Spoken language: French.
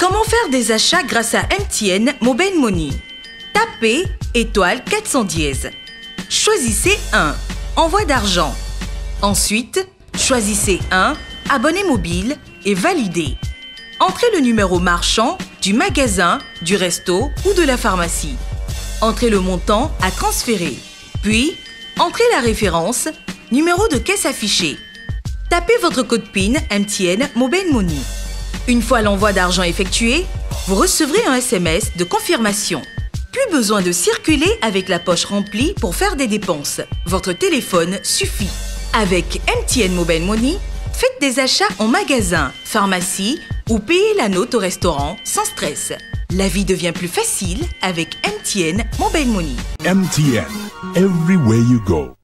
Comment faire des achats grâce à MTN Mobile Money Tapez étoile 400 dièse. Choisissez 1. Envoi d'argent. Ensuite, choisissez 1. Abonné mobile et validez. Entrez le numéro marchand du magasin, du resto ou de la pharmacie. Entrez le montant à transférer. Puis, entrez la référence, numéro de caisse affiché. Tapez votre code PIN MTN Mobile Money. Une fois l'envoi d'argent effectué, vous recevrez un SMS de confirmation. Plus besoin de circuler avec la poche remplie pour faire des dépenses. Votre téléphone suffit. Avec MTN Mobile Money, faites des achats en magasin, pharmacie ou payez la note au restaurant sans stress. La vie devient plus facile avec MTN Mobile Money. MTN, everywhere you go.